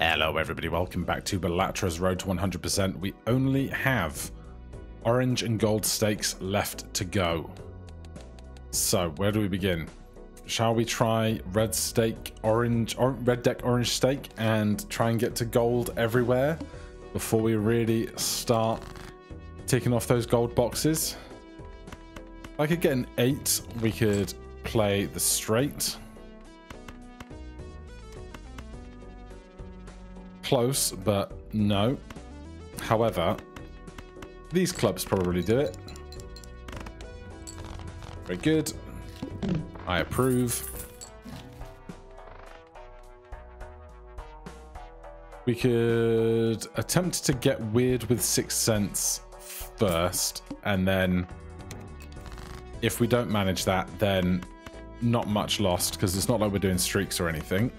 Hello everybody, welcome back to Balatro's Road to 100%. We only have orange and gold stakes left to go. So, where do we begin? Shall we try red stake, orange, or red deck, orange stake, and try and get to gold everywhere before we really start ticking off those gold boxes? If I could get an 8, we could play the straight. Close, but no. However, these clubs probably do it. Very good. I approve. We could attempt to get weird with Sixth Sense first, and then if we don't manage that, then not much lost, because it's not like we're doing streaks or anything.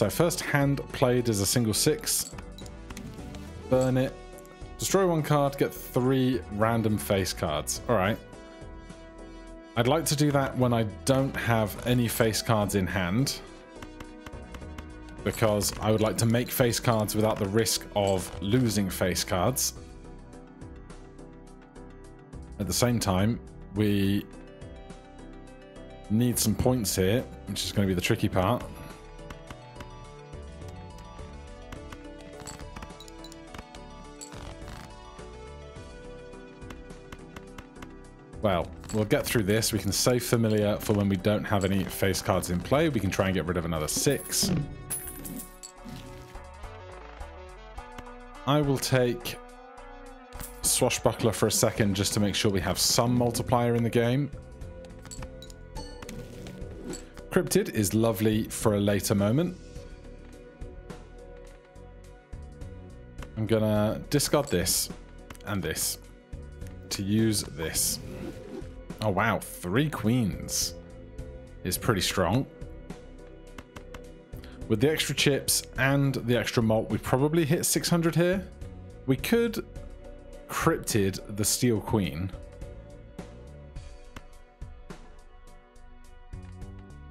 So first hand played as a single six. Burn it. Destroy one card, get three random face cards. Alright. I'd like to do that when I don't have any face cards in hand. Because I would like to make face cards without the risk of losing face cards. At the same time, we need some points here, which is going to be the tricky part. Well, we'll get through this. We can save familiar for when we don't have any face cards in play. We can try and get rid of another six. I will take Swashbuckler for a second just to make sure we have some multiplier in the game. Cryptid is lovely for a later moment. I'm gonna discard this and this to use this. Oh, wow. Three queens is pretty strong. With the extra chips and the extra mult, we probably hit 600 here. We could cryptid the steel queen.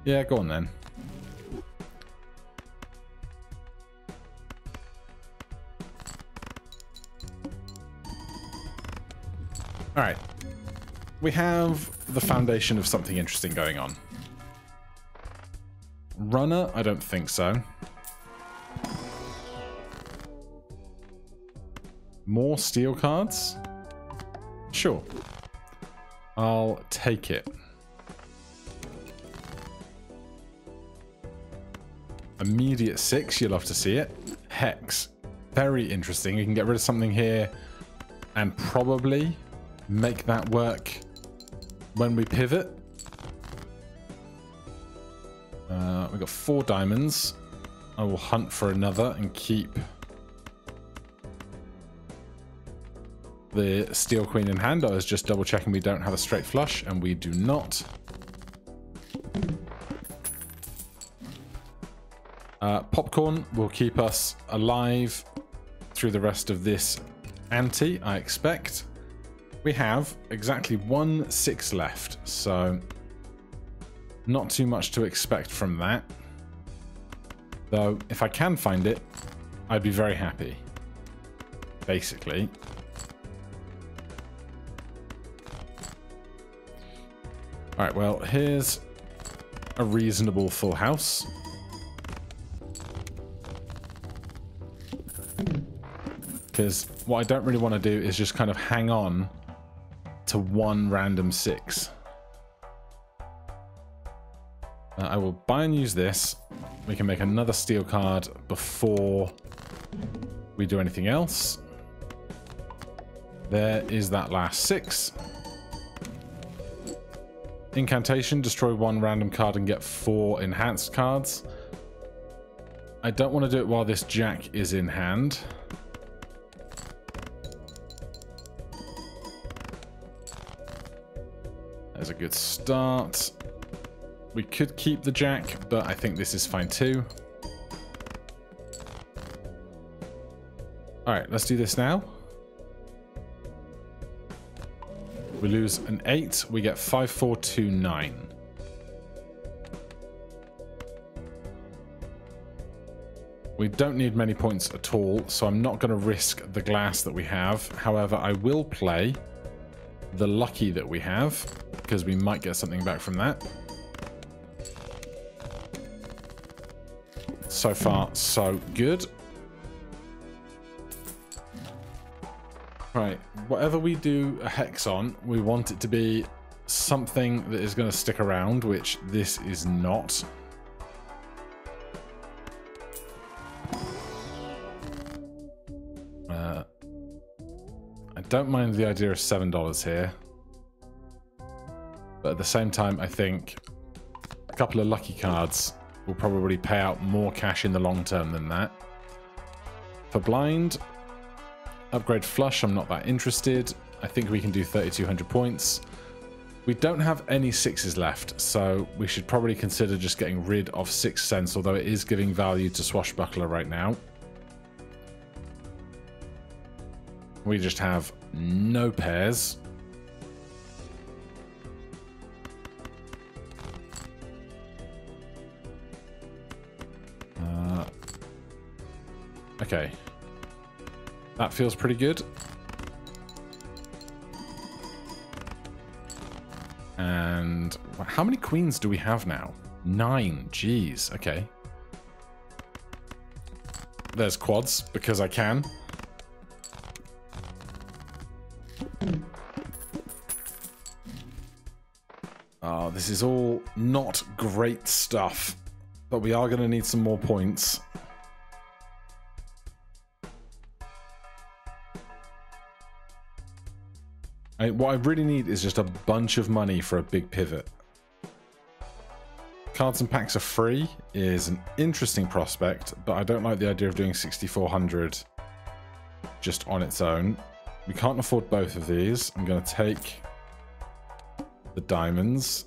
Yeah, go on then. All right we have the foundation of something interesting going on. Runner? I don't think so. More steel cards? Sure. I'll take it. Immediate six, you'll love to see it. Hex. Very interesting. You can get rid of something here and probably make that work when we pivot. Uh, we got four diamonds. I will hunt for another and keep the steel queen in hand. I was just double checking we don't have a straight flush and we do not. Uh, popcorn will keep us alive through the rest of this ante, I expect. We have exactly one six left, so not too much to expect from that. Though, if I can find it, I'd be very happy. Basically. Alright, well, here's a reasonable full house. Because what I don't really want to do is just kind of hang on to one random six. Uh, I will buy and use this. We can make another steel card before we do anything else. There is that last six. Incantation, destroy one random card and get four enhanced cards. I don't want to do it while this jack is in hand. A good start. We could keep the jack, but I think this is fine too. Alright, let's do this now. We lose an 8, we get 5429. We don't need many points at all, so I'm not going to risk the glass that we have. However, I will play the lucky that we have, because we might get something back from that. So far, so good. Right, whatever we do a hex on, we want it to be something that is going to stick around, which this is not. Uh, I don't mind the idea of $7 here. But at the same time, I think a couple of lucky cards will probably pay out more cash in the long term than that. For blind, upgrade flush, I'm not that interested. I think we can do 3,200 points. We don't have any sixes left, so we should probably consider just getting rid of Sixth Sense, although it is giving value to Swashbuckler right now. We just have no pairs. Okay. That feels pretty good. And how many queens do we have now? Nine. Jeez. Okay. There's quads, because I can. Oh, this is all not great stuff. But we are going to need some more points. I, what I really need is just a bunch of money for a big pivot. Cards and packs are free is an interesting prospect, but I don't like the idea of doing 6400 just on its own. We can't afford both of these. I'm going to take the diamonds.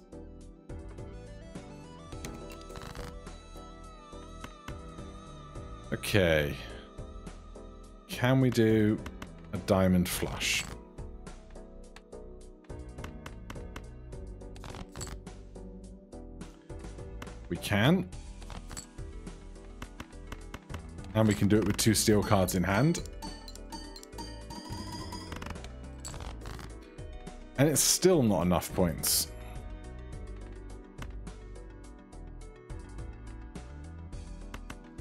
Okay. Can we do a diamond flush? We can. And we can do it with two steel cards in hand. And it's still not enough points.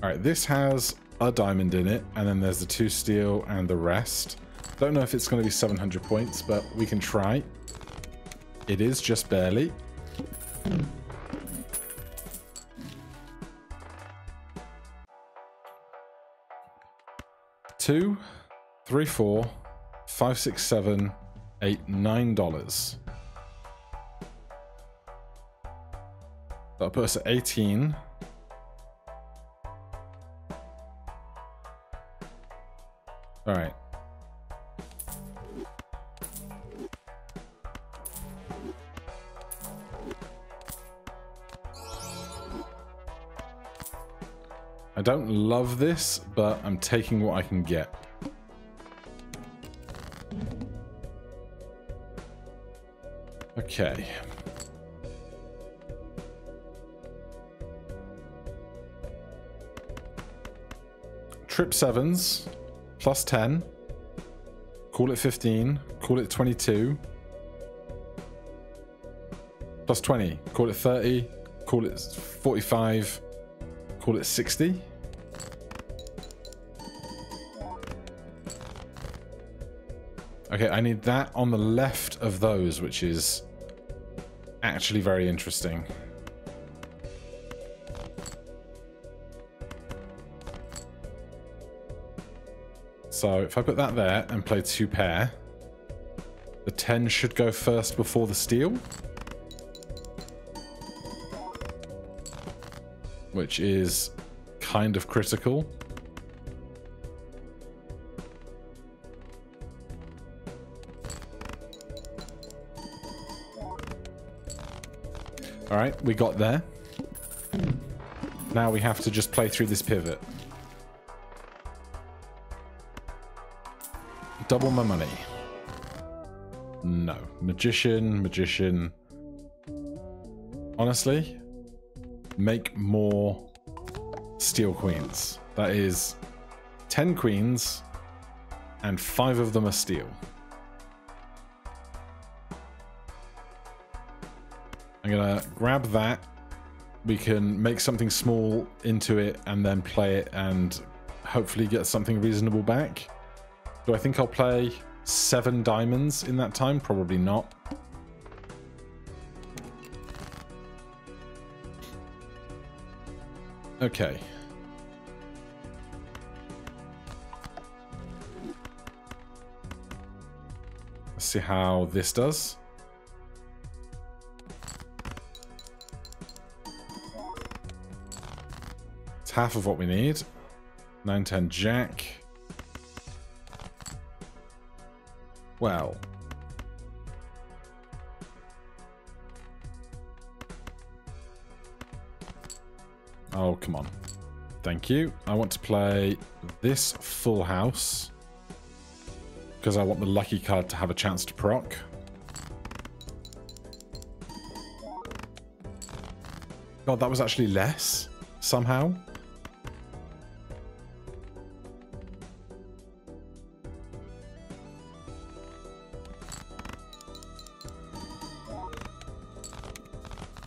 Alright, this has a diamond in it, and then there's the two steel and the rest. Don't know if it's going to be 700 points, but we can try. It is just barely. Two, three, four, five, six, seven, eight, nine dollars. That'll put us at 18. All right. I don't love this, but I'm taking what I can get. Okay. Trip sevens, plus 10. Call it 15. Call it 22. Plus 20. Call it 30. Call it 45. Call it 60. Okay, I need that on the left of those, which is actually very interesting. So if I put that there and play two pair, the 10 should go first before the steel. Which is kind of critical. Alright, we got there. Now we have to just play through this pivot. Double my money. No. Magician, magician. Honestly, make more steel queens. That is 10 queens, and five of them are steel. I'm gonna grab that. We can make something small into it and then play it and hopefully get something reasonable back. Do I think I'll play seven diamonds in that time? Probably not. Okay. Let's see how this does. Half of what we need. 910 jack. Well. Oh, come on. Thank you. I want to play this full house. Because I want the lucky card to have a chance to proc. God, that was actually less, somehow.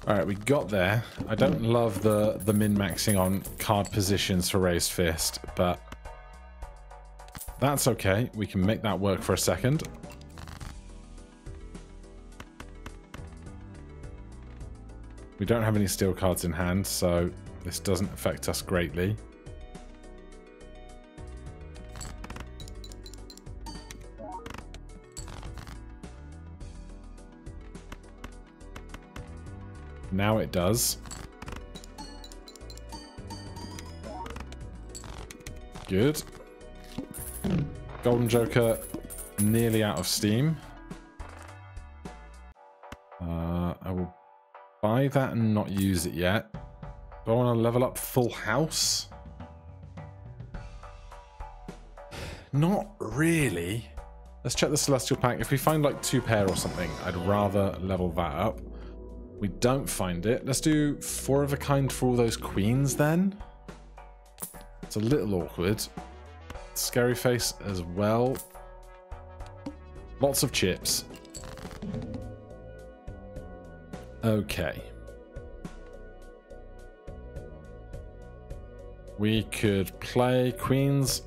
Alright, we got there. I don't love the, the min-maxing on card positions for Raised Fist, but that's okay. We can make that work for a second. We don't have any steel cards in hand, so this doesn't affect us greatly. Now it does. Good. Golden Joker nearly out of steam. Uh, I will buy that and not use it yet. Do I want to level up full house? Not really. Let's check the Celestial Pack. If we find like two pair or something, I'd rather level that up. We don't find it. Let's do four of a kind for all those queens then. It's a little awkward. Scary face as well. Lots of chips. Okay. We could play queens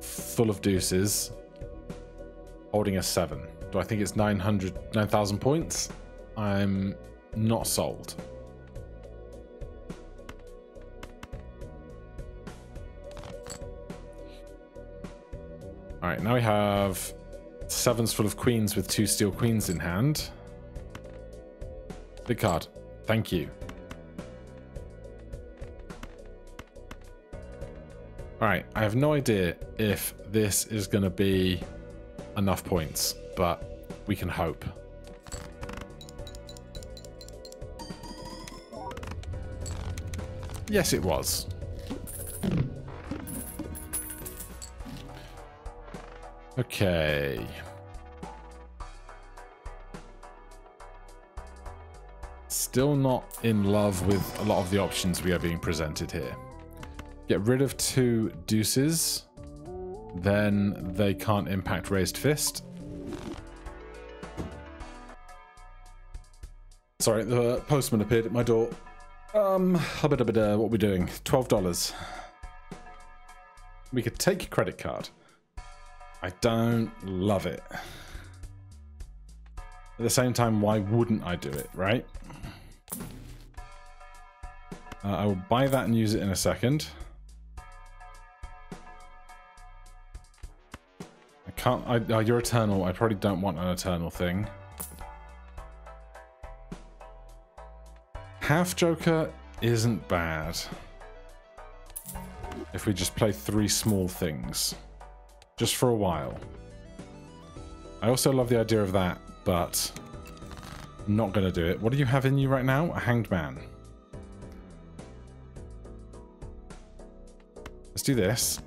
full of deuces, holding a seven. Do I think it's 900, 9,000 points? I'm not sold. Alright, now we have sevens full of queens with two steel queens in hand. Big card. Thank you. Alright, I have no idea if this is going to be enough points, but we can hope. Yes, it was. Okay. Still not in love with a lot of the options we are being presented here. Get rid of two deuces. Then they can't impact raised fist. Sorry, the postman appeared at my door. Um, what are we doing? $12. We could take a credit card. I don't love it. At the same time, why wouldn't I do it, right? Uh, I will buy that and use it in a second. I can't... I, uh, you're Eternal. I probably don't want an Eternal thing. Half Joker isn't bad. If we just play three small things. Just for a while. I also love the idea of that, but not going to do it. What do you have in you right now? A hanged man. Let's do this.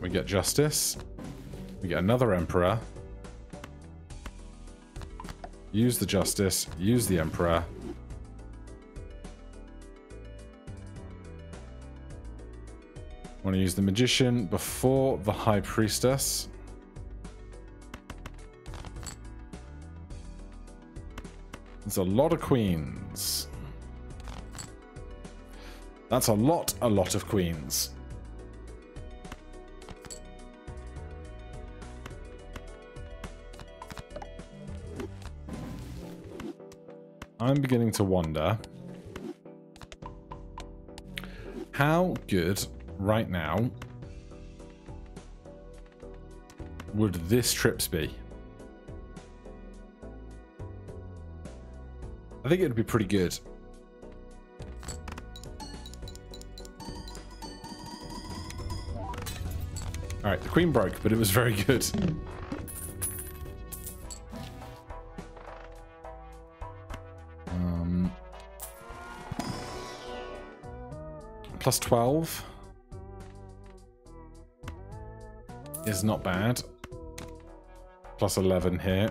We get justice. We get another emperor. Use the justice. Use the emperor. Want to use the Magician before the High Priestess. There's a lot of queens. That's a lot, a lot of queens. I'm beginning to wonder how good right now would this trips be? I think it'd be pretty good. Alright, the queen broke, but it was very good. Um, plus 12 is not bad. Plus 11 here.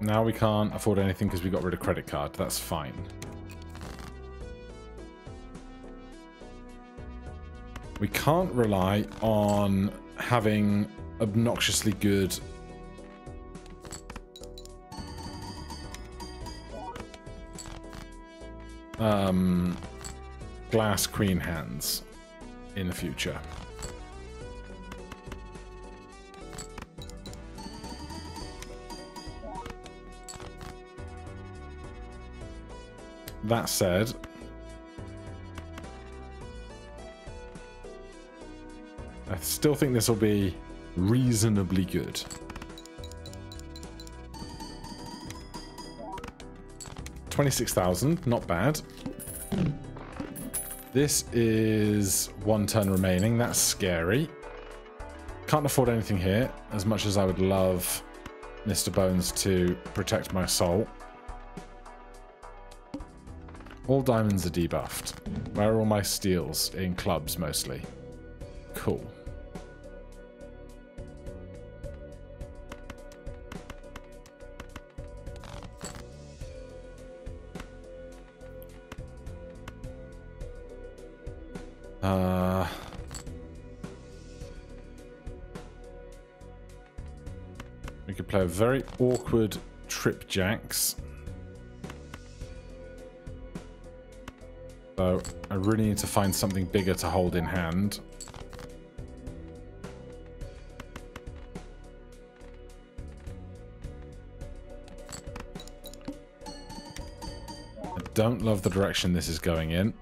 Now we can't afford anything because we got rid of credit card. That's fine. We can't rely on having obnoxiously good um, glass queen hands in the future. That said, I still think this will be reasonably good. Twenty-six thousand, not bad. This is one turn remaining. That's scary. Can't afford anything here, as much as I would love Mr. Bones to protect my soul. All diamonds are debuffed. Where are all my steels? In clubs, mostly. Cool. Uh... We could play a very awkward trip jacks. So I really need to find something bigger to hold in hand. I don't love the direction this is going in.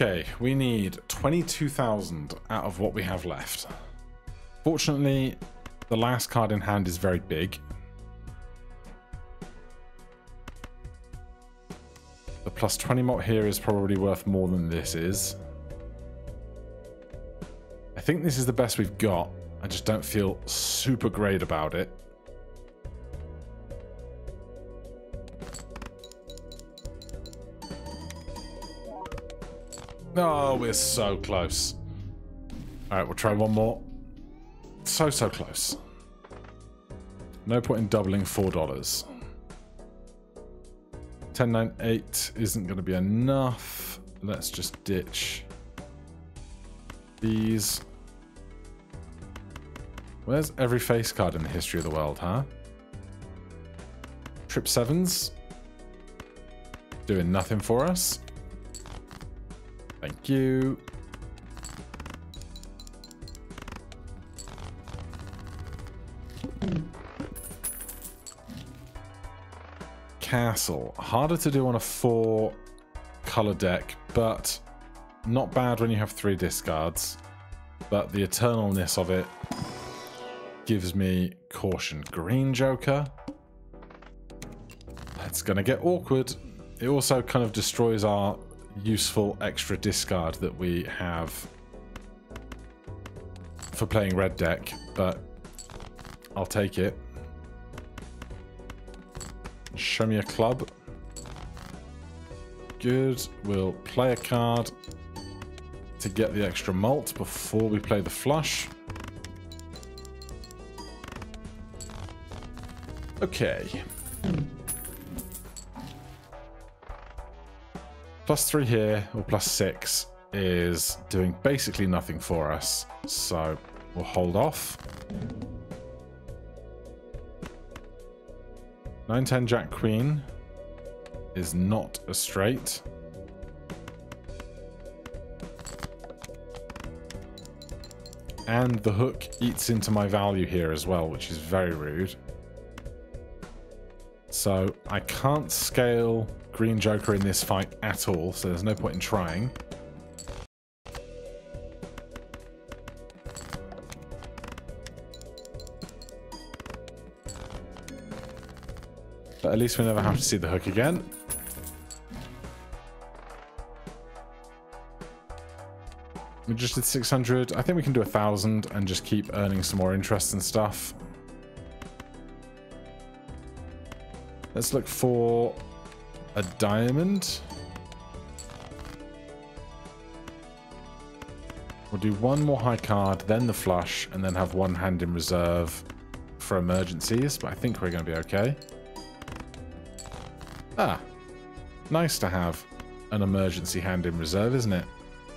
Okay, we need 22,000 out of what we have left. Fortunately, the last card in hand is very big. The plus 20 mult here is probably worth more than this is. I think this is the best we've got. I just don't feel super great about it. Oh, we're so close. Alright, we'll try one more. So, so close. No point in doubling $4. 1098 isn't going to be enough. Let's just ditch these. Where's every face card in the history of the world, huh? Trip sevens. Doing nothing for us. Thank you. Castle. Harder to do on a four color deck, but not bad when you have three discards. But the eternalness of it gives me caution. Green Joker. That's going to get awkward. It also kind of destroys our useful extra discard that we have for playing red deck, but I'll take it. Show me a club. Good. We'll play a card. to get the extra mult before we play the flush. Okay. Plus three here, or plus six, is doing basically nothing for us. So we'll hold off. 910 Jack, Queen is not a straight. And the hook eats into my value here as well, which is very rude. So I can't scale Green Joker in this fight at all, so there's no point in trying. But at least we never have to see the hook again. We just did 600. I think we can do a 1,000 and just keep earning some more interest and stuff. Let's look for a diamond. We'll do one more high card, then the flush, and then have one hand in reserve for emergencies, but I think we're going to be okay. Ah, nice to have an emergency hand in reserve, isn't it?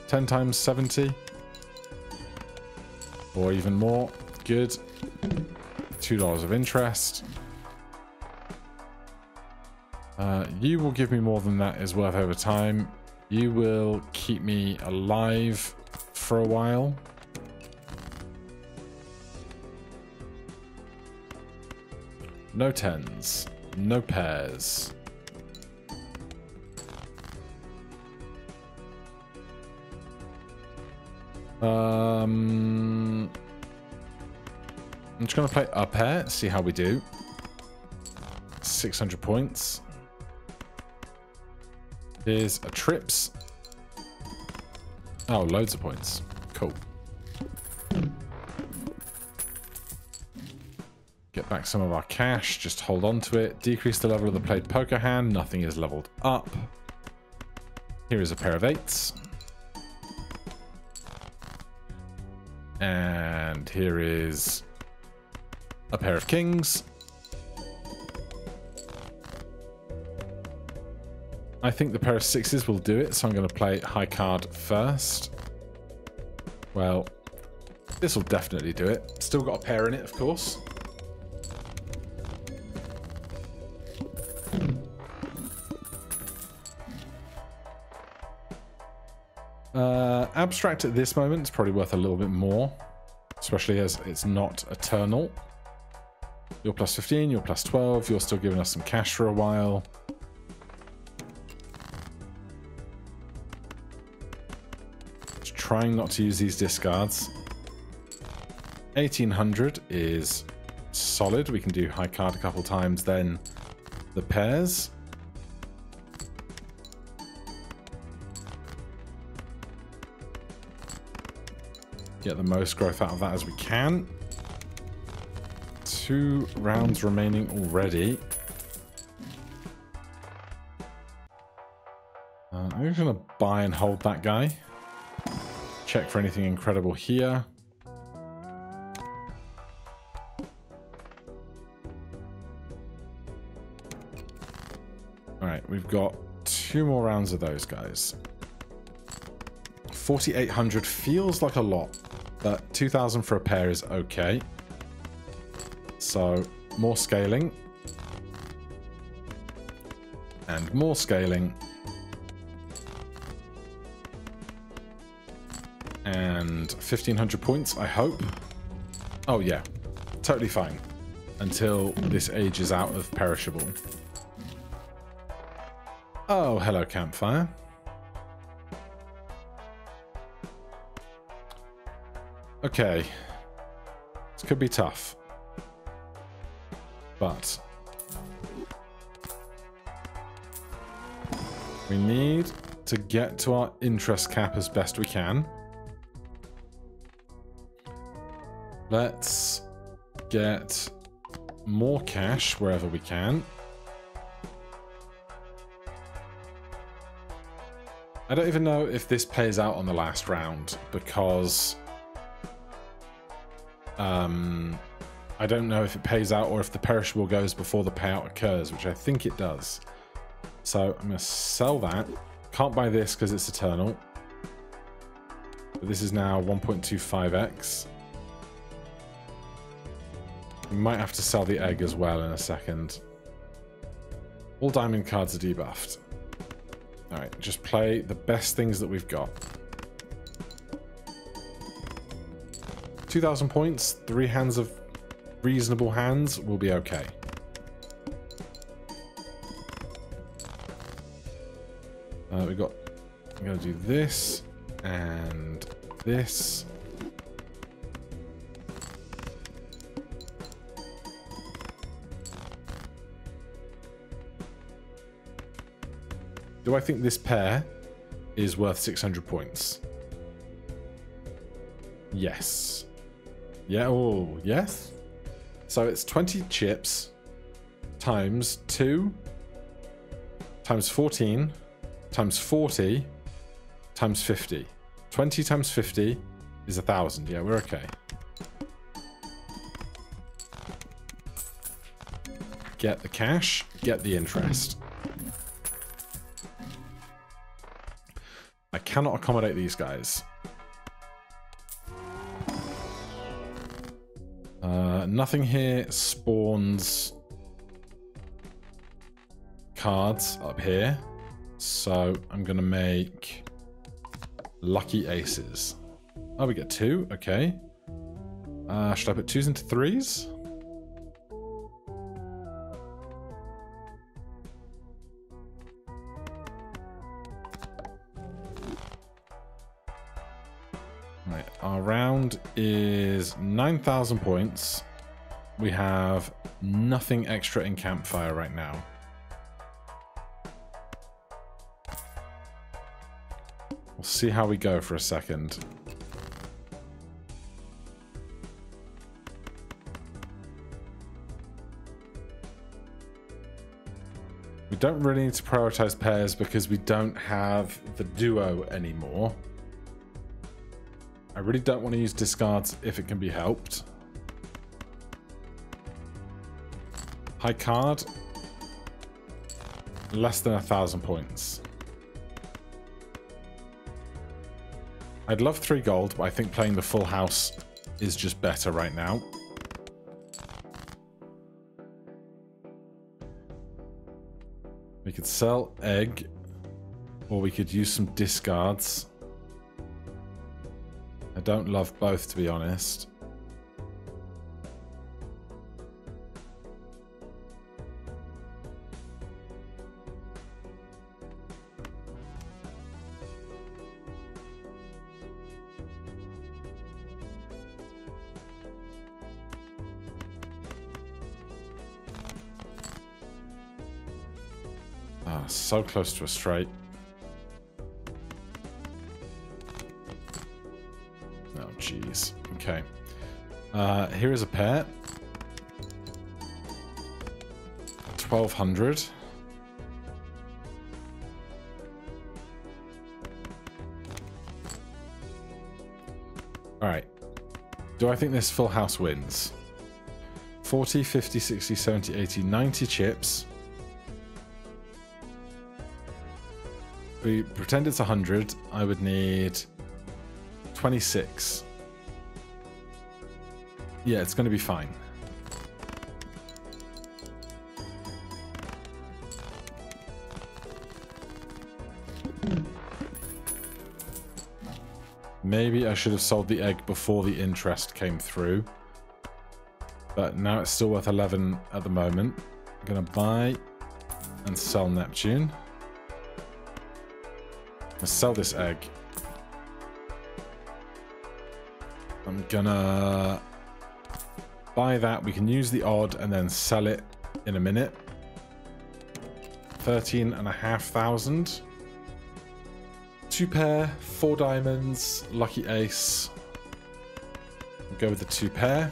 10 times 70. Or even more. Good. $2 of interest. Uh, you will give me more than that is worth over time. You will keep me alive for a while. No tens. No pairs. Um, I'm just going to play a pair, see how we do. 600 points. Here's a trips. Oh, loads of points. Cool. Get back some of our cash. Just hold on to it. Decrease the level of the played poker hand. Nothing is leveled up. Here is a pair of eights. And here is a pair of kings. I think the pair of sixes will do it, so I'm going to play high card first. Well, this will definitely do it. Still got a pair in it, of course. Uh, abstract at this moment is probably worth a little bit more, especially as it's not eternal. You're plus 15, you're plus 12, you're still giving us some cash for a while. Trying not to use these discards. 1800 is solid. We can do high card a couple times, then the pairs. Get the most growth out of that as we can. Two rounds remaining already. Uh, I'm just going to buy and hold that guy. Check for anything incredible here. Alright, we've got two more rounds of those guys. 4,800 feels like a lot. But 2,000 for a pair is okay. So, more scaling. And more scaling. And 1,500 points, I hope. Oh, yeah. Totally fine. Until this ages out of perishable. Oh, hello, campfire. Okay. This could be tough. But... We need to get to our interest cap as best we can. Let's get more cash wherever we can. I don't even know if this pays out on the last round because um, I don't know if it pays out or if the perishable goes before the payout occurs, which I think it does. So I'm going to sell that. Can't buy this because it's eternal. But this is now 1.25x. Might have to sell the egg as well in a second. All diamond cards are debuffed. Alright, just play the best things that we've got. 2,000 points, three hands of reasonable hands will be okay. Uh, we got, I'm going to do this and this. Do I think this pair is worth 600 points? Yes. Yeah, oh, yes. So it's 20 chips times 2 times 14 times 40 times 50. 20 times 50 is a 1,000. Yeah, we're okay. Get the cash, get the interest. Cannot accommodate these guys. Uh, nothing here spawns cards up here. So I'm going to make lucky aces. Oh, we get two. Okay. Uh, should I put twos into threes? Our round is 9,000 points. We have nothing extra in campfire right now. We'll see how we go for a second. We don't really need to prioritize pairs because we don't have the duo anymore. I really don't want to use discards if it can be helped. High card. Less than a thousand points. I'd love three gold, but I think playing the full house is just better right now. We could sell egg, or we could use some discards. I don't love both, to be honest. Ah, so close to a straight. Uh, here is a pair. 1200. Alright. Do I think this full house wins? 40, 50, 60, 70, 80, 90 chips. we pretend it's 100, I would need 26. Yeah, it's going to be fine. Maybe I should have sold the egg before the interest came through. But now it's still worth 11 at the moment. I'm going to buy and sell Neptune. Let's sell this egg. I'm gonna buy that. We can use the odd and then sell it in a minute. 13 and a half thousand two Two pair, four diamonds, lucky ace. Go with the two pair.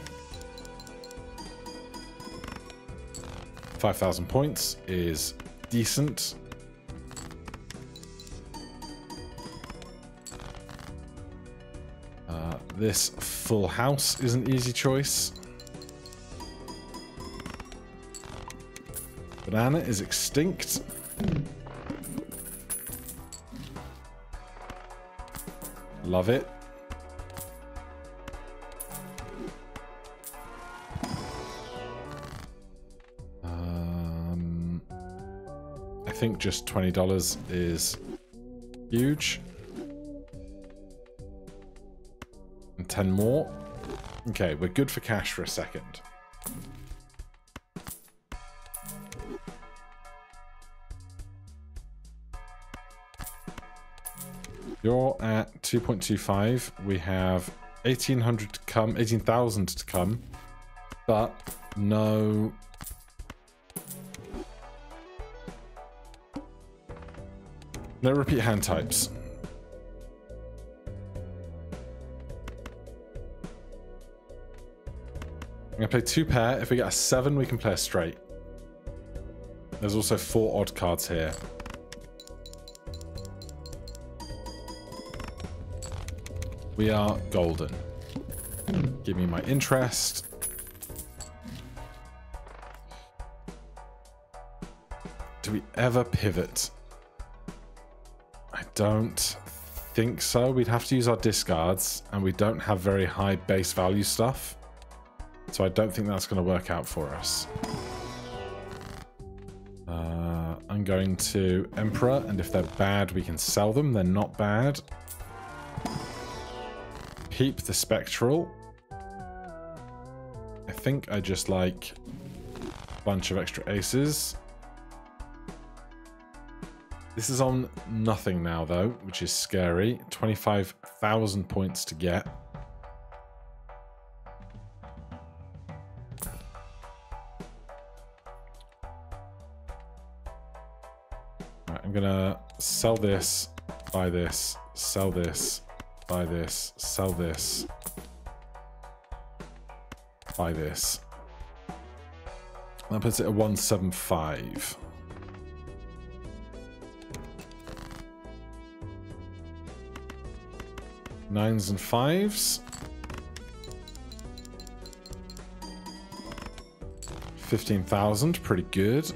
5,000 points is decent. Uh, this full house is an easy choice. Banana is extinct. Love it. Um, I think just $20 is huge. And 10 more. Okay, we're good for cash for a second. You're at 2.25. We have 1800 to come, 18,000 to come, but no. No repeat hand types. I'm going to play two pair. If we get a seven, we can play a straight. There's also four odd cards here. We are golden. Give me my interest. Do we ever pivot? I don't think so. We'd have to use our discards, and we don't have very high base value stuff. So I don't think that's going to work out for us. Uh, I'm going to Emperor, and if they're bad, we can sell them. They're not bad keep the Spectral. I think I just like a bunch of extra aces. This is on nothing now, though, which is scary. 25,000 points to get. Right, I'm to sell this, buy this, sell this, Buy this. Sell this. Buy this. That puts it at 175. Nines and fives. 15,000, pretty good.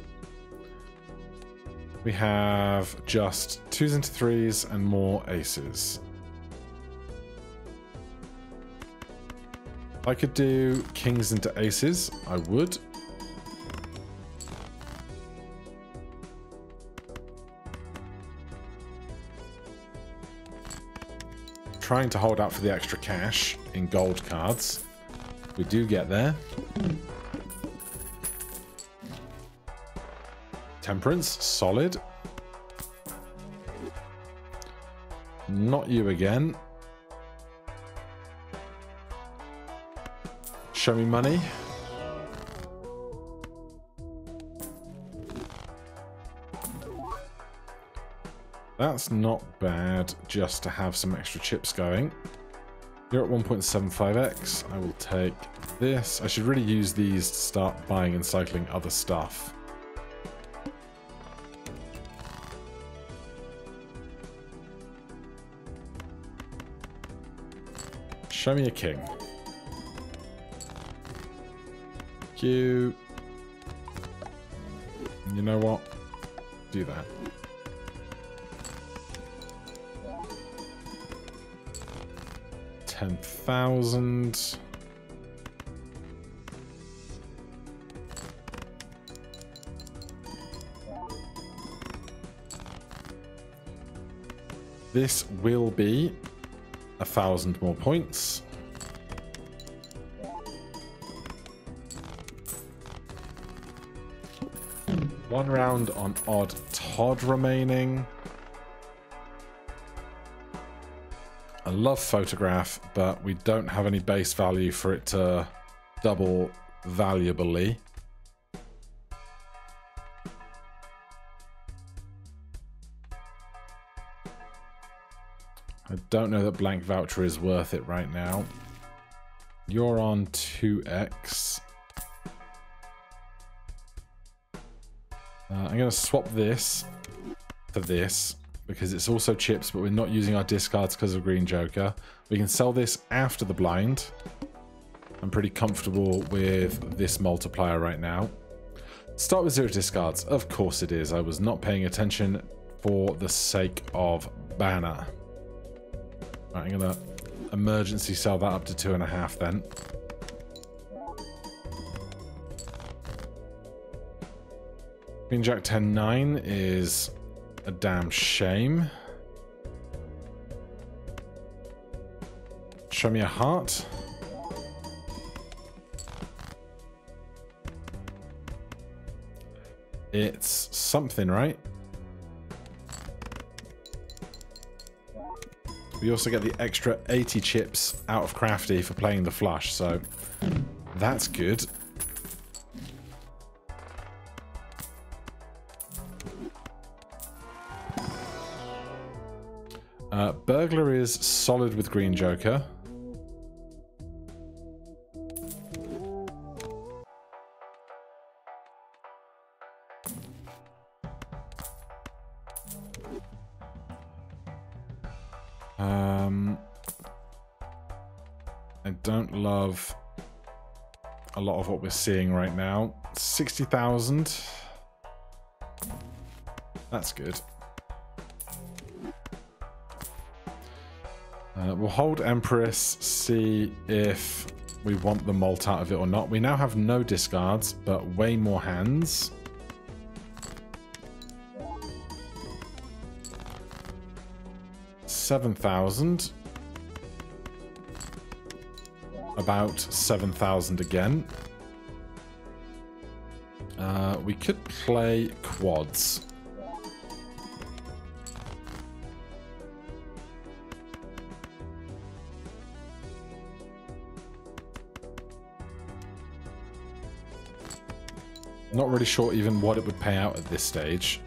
We have just twos into threes and more aces. I could do kings into aces. I would. Trying to hold out for the extra cash in gold cards. We do get there. Temperance, solid. Not you again. Show me money. That's not bad just to have some extra chips going. You're at 1.75x. I will take this. I should really use these to start buying and cycling other stuff. Show me a king. You. You know what? Do that. Ten thousand. This will be a thousand more points. One round on odd Todd remaining. I love photograph, but we don't have any base value for it to double valuably. I don't know that blank voucher is worth it right now. You're on 2x. Going to swap this for this. because it's also chips, but we're not using our discards because of Green Joker. We can sell this after the blind. I'm pretty comfortable with this multiplier right now. Start with zero discards. Of course it is. I was not paying attention for the sake of banner. Right, I'm going to emergency sell that up to two and a half then. Queen Jack 10-9 is a damn shame. Show me a heart. It's something, right? We also get the extra 80 chips out of Crafty for playing the flush, so that's good. Burglar is solid with Green Joker. Um, I don't love a lot of what we're seeing right now. 60,000. That's good. Uh, we'll hold Empress, see if we want the mult out of it or not. We now have no discards, but way more hands. Seven thousand. About seven thousand again. Uh, we could play quads. Not really sure even what it would pay out at this stage.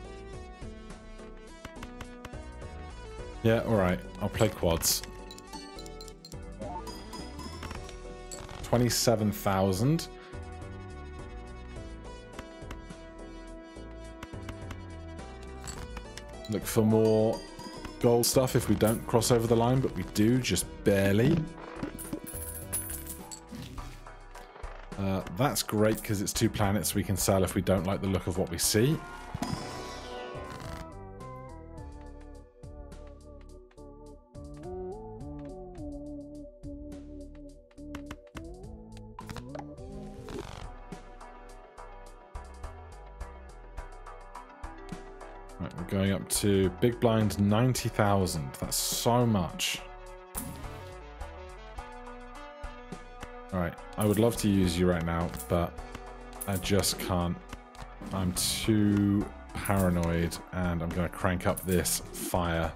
Yeah, alright. I'll play quads. 27,000. Look for more gold stuff if we don't cross over the line, but we do, just barely. That's great because it's two planets we can sell if we don't like the look of what we see. Right, we're going up to big blind 90,000. That's so much. I would love to use you right now, but I just can't. I'm too paranoid, and I'm going to crank up this fire.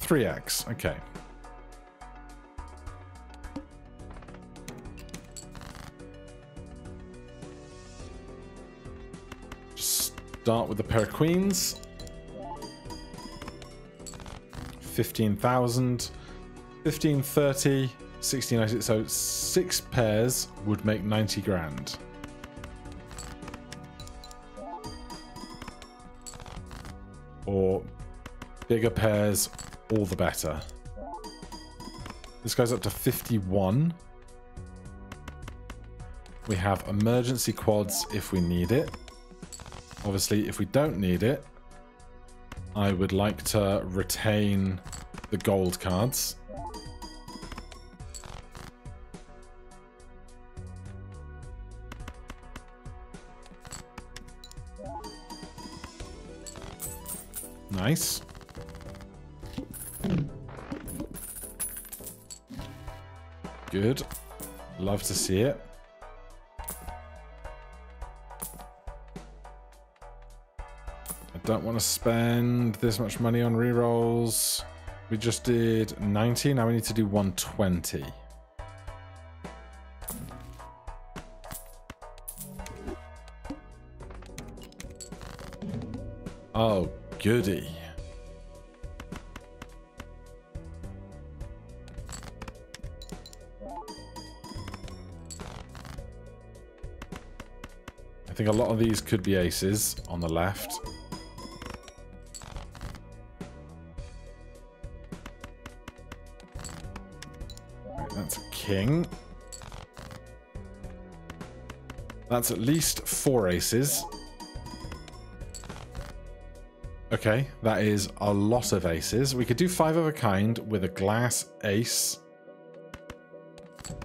3x, okay. Start with the pair of queens. 15,000. 1530. 16, so six pairs would make 90 grand. Or bigger pairs, all the better. This goes up to 51. We have emergency quads if we need it. Obviously, if we don't need it, I would like to retain the gold cards. Nice. Good. Love to see it. I don't want to spend this much money on rerolls. We just did 90, now we need to do 120. Oh, goody. I think a lot of these could be aces on the left. That's a king. That's at least four aces. Okay, that is a lot of aces. We could do five of a kind with a glass ace.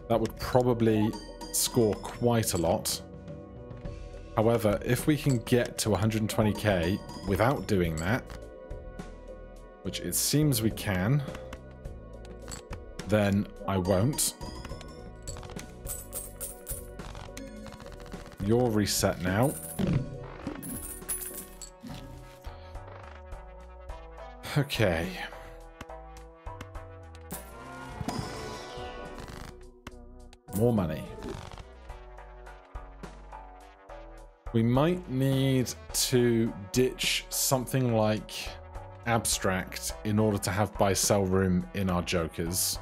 That would probably score quite a lot. However, if we can get to 120k without doing that, which it seems we can, then I won't. You're reset now. Okay. More money. We might need to ditch something like abstract in order to have buy sell room in our jokers.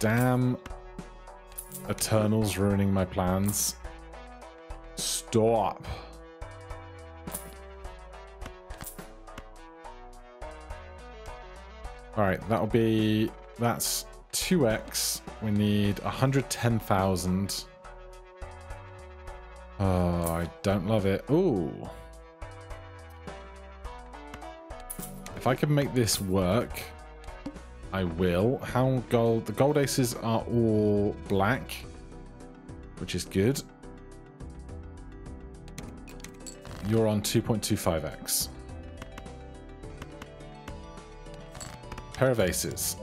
Damn Eternals ruining my plans. Stop. Alright, that'll be... That's 2x. We need 110,000. Oh, I don't love it. Ooh. If I can make this work, I will. How gold? The gold aces are all black, which is good. You're on 2.25x. Pair of aces.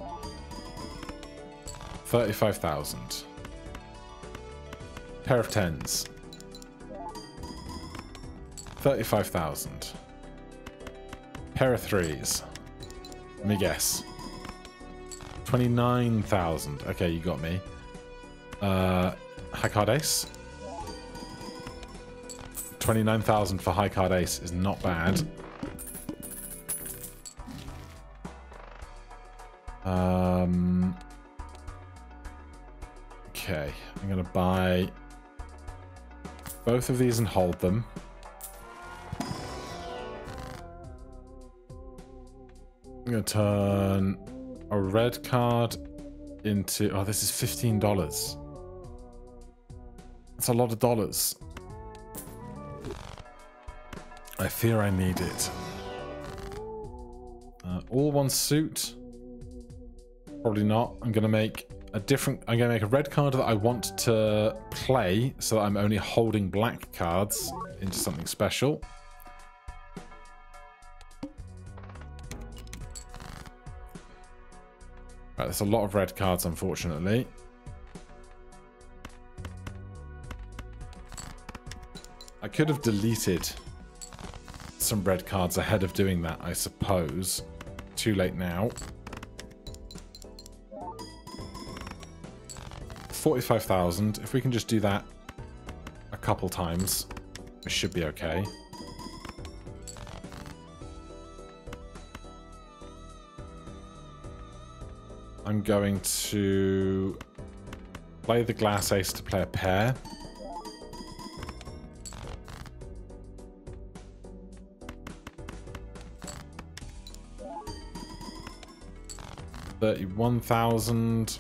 35,000. Pair of tens. 35,000. Pair of threes. Let me guess. 29,000. Okay, you got me. Uh, high card ace. 29,000 for high card ace is not bad. Um, okay, I'm going to buy both of these and hold them. I'm going to turn a red card into... Oh, this is $15. That's a lot of dollars. I fear I need it. Uh, all one suit. Probably not. I'm going to make a different... I'm going to make a red card that I want to play so that I'm only holding black cards into something special. Right, there's a lot of red cards, unfortunately. I could have deleted some red cards ahead of doing that, I suppose. Too late now. 45,000. If we can just do that a couple times, it should be okay. I'm going to play the glass ace to play a pair. Thirty-one thousand.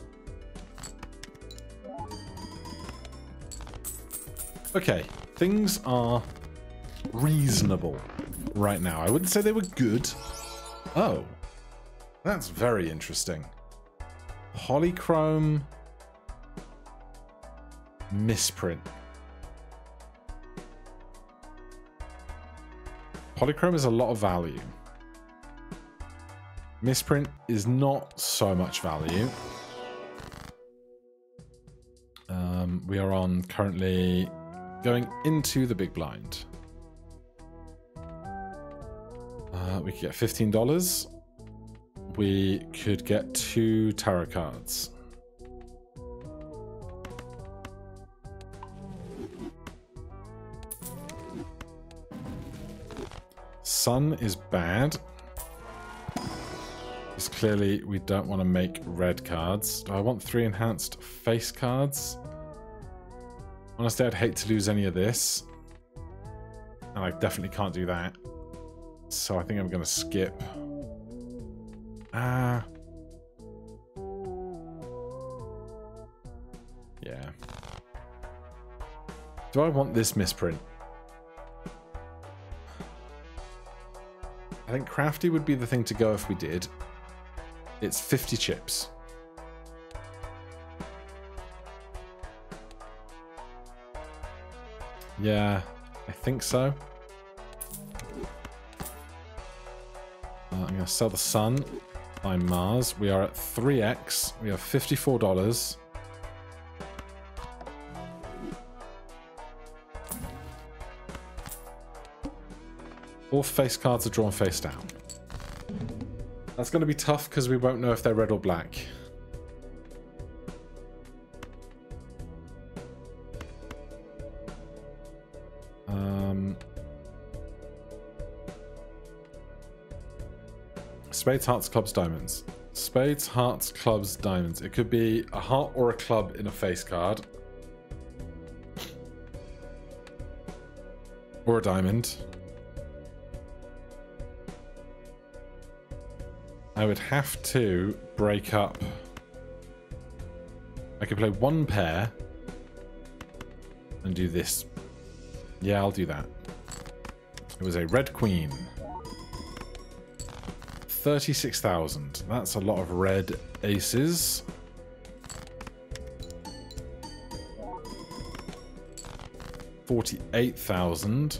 Okay, things are reasonable right now. I wouldn't say they were good. Oh, that's very interesting. Polychrome misprint. Polychrome is a lot of value. Misprint is not so much value. Um, we are on currently going into the big blind. Uh, we could get $15 we could get two tarot cards. Sun is bad. Because clearly we don't want to make red cards. Do I want three enhanced face cards? Honestly, I'd hate to lose any of this. And I definitely can't do that. So I think I'm going to skip. Ah. Yeah. Do I want this misprint? I think crafty would be the thing to go if we did. It's 50 chips. Yeah, I think so. Uh, I'm going to sell the sun buy Mars. We are at 3x. We have $54. All face cards are drawn face down. That's going to be tough because we won't know if they're red or black. Spades, hearts, clubs, diamonds. Spades, hearts, clubs, diamonds. It could be a heart or a club in a face card. Or a diamond. I would have to break up. I could play one pair and do this. Yeah, I'll do that. It was a red queen. 36,000. That's a lot of red aces. Forty-eight thousand.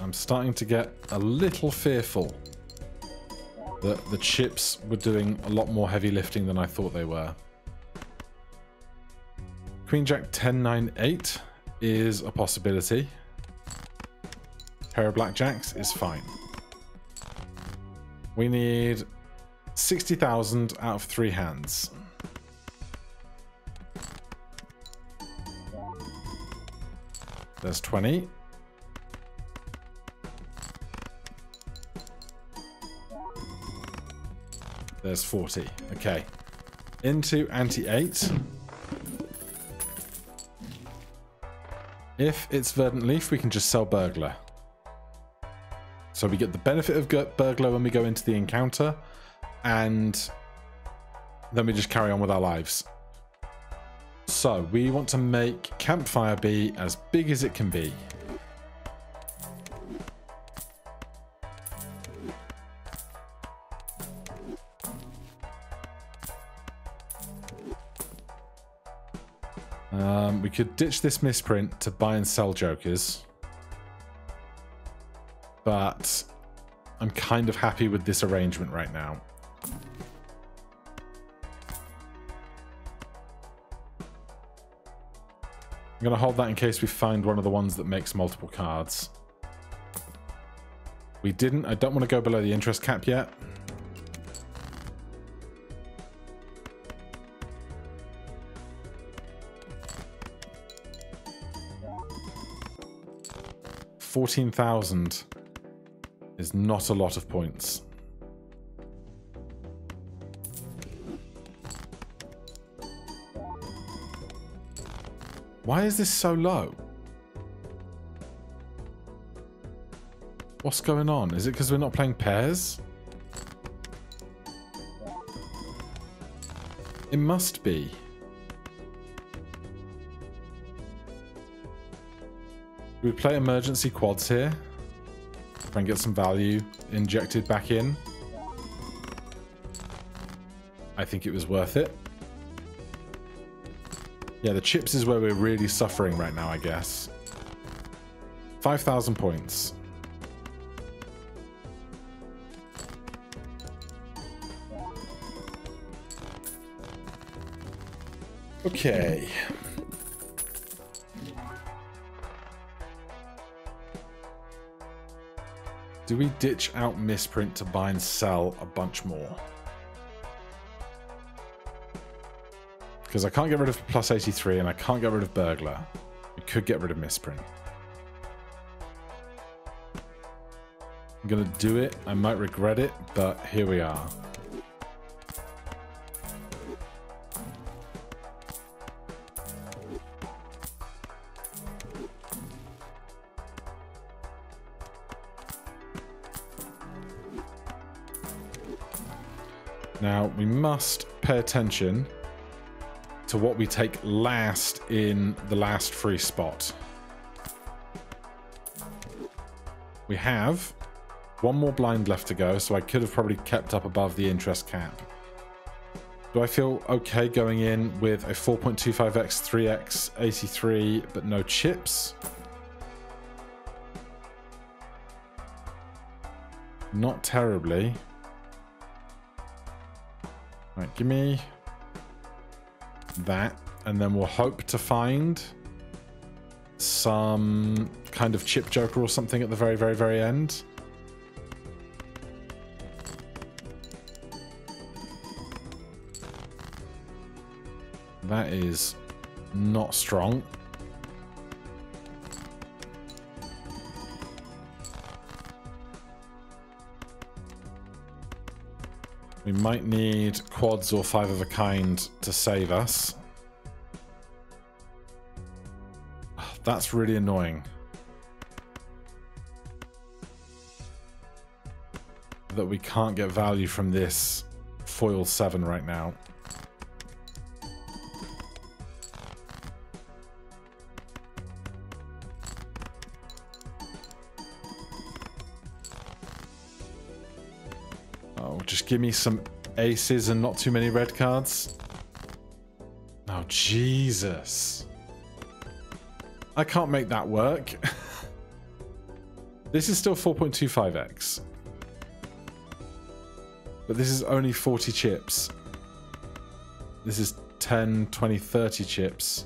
I'm starting to get a little fearful that the chips were doing a lot more heavy lifting than I thought they were. Queen Jack 1098 is a possibility. Pair of blackjacks is fine. We need 60,000 out of three hands. There's 20. There's 40. Okay. Into ante-8. If it's Verdant Leaf, we can just sell Burglar. So we get the benefit of Burglar when we go into the encounter, and then we just carry on with our lives. So we want to make Campfire be as big as it can be. Um, we could ditch this misprint to buy and sell jokers. But I'm kind of happy with this arrangement right now. I'm going to hold that in case we find one of the ones that makes multiple cards. We didn't. I don't want to go below the interest cap yet. 14,000 is not a lot of points. Why is this so low? What's going on? Is it because we're not playing pairs? It must be. we play emergency quads here? And get some value injected back in. I think it was worth it. Yeah, the chips is where we're really suffering right now, I guess. 5,000 points. Okay. Do we ditch out misprint to buy and sell a bunch more? Because I can't get rid of plus 83 and I can't get rid of burglar. We could get rid of misprint. I'm going to do it. I might regret it, but here we are. Must pay attention to what we take last in the last free spot. We have one more blind left to go, so I could have probably kept up above the interest cap. Do I feel okay going in with a 4.25x, 3x, 83, but no chips? Not terribly. Right, give me that, and then we'll hope to find some kind of chip joker or something at the very, very, very end. That is not strong. Might need quads or five of a kind to save us. Ah, that's really annoying. That we can't get value from this foil 7 right now. Give me some aces and not too many red cards. Oh, Jesus. I can't make that work. this is still 4.25x. But this is only 40 chips. This is 10, 20, 30 chips.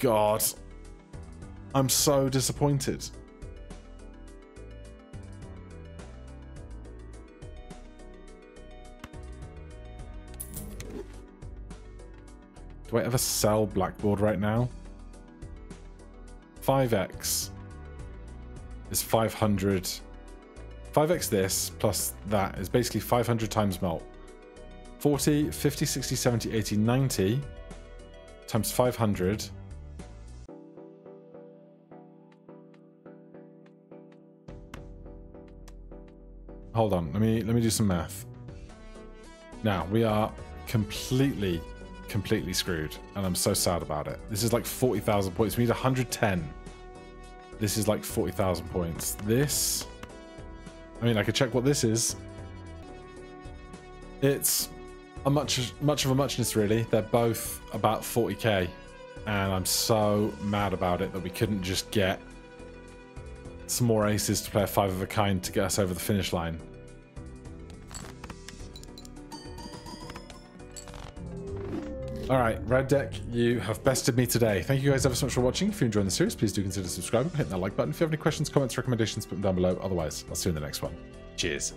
God. I'm so disappointed. Do I ever sell Blackboard right now? 5x is 500. 5x this plus that is basically 500 times mult. 40, 50, 60, 70, 80, 90 times 500 hold on. Let me let me do some math. Now we are completely, completely screwed, and I'm so sad about it. This is like forty thousand points. We need 110. This is like forty thousand points. This, I mean, I could check what this is. It's a much much of a muchness, really. They're both about 40k, and I'm so mad about it that we couldn't just get some more aces to play a five of a kind to get us over the finish line. All right, Red Deck, you have bested me today. Thank you guys ever so much for watching. If you're enjoying the series, please do consider subscribing, hitting that like button. If you have any questions, comments, recommendations, put them down below. Otherwise, I'll see you in the next one. Cheers.